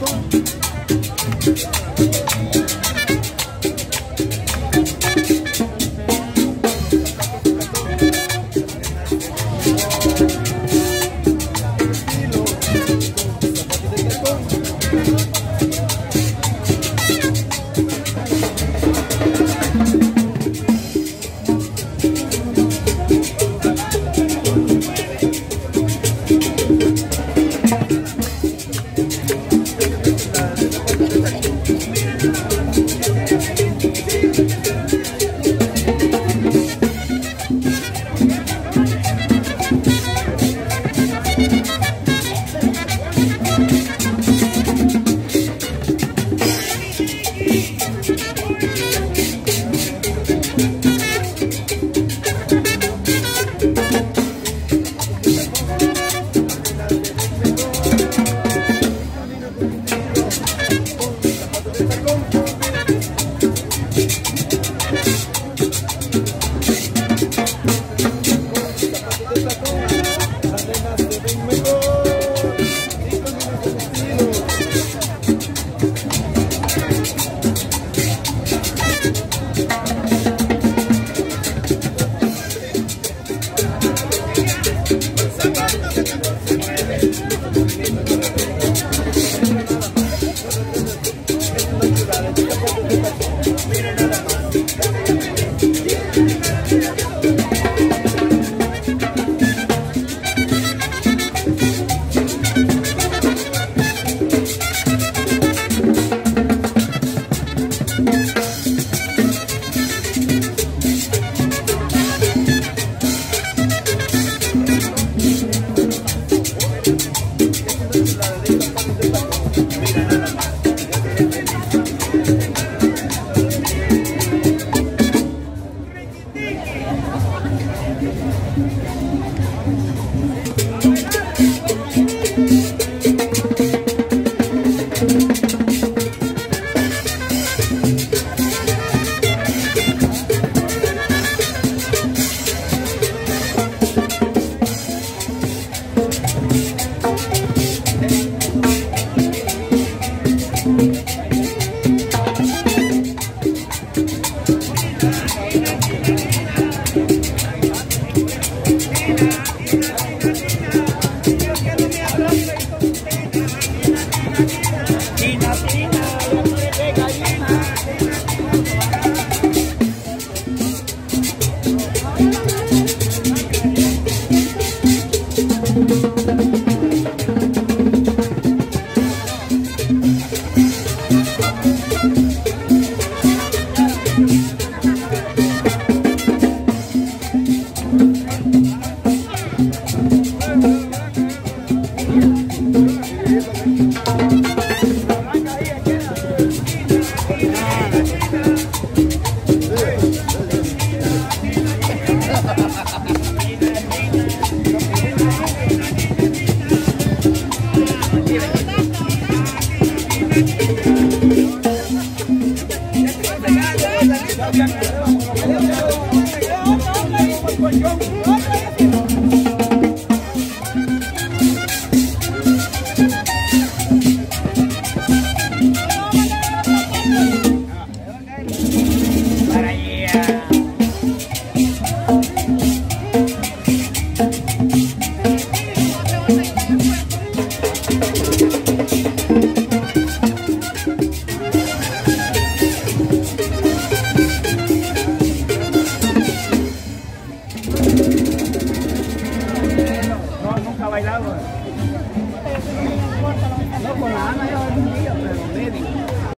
México. Nunca ha No con la Ana, yo un día, pero medio.